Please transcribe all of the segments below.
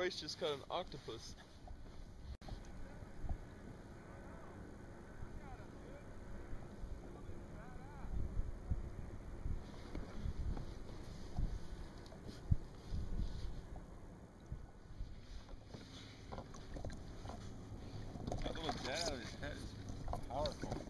Bryce just caught an octopus. That little jet out of his head is powerful.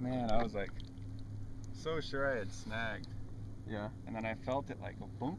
Man, I was like so sure I had snagged. Yeah. And then I felt it like a boom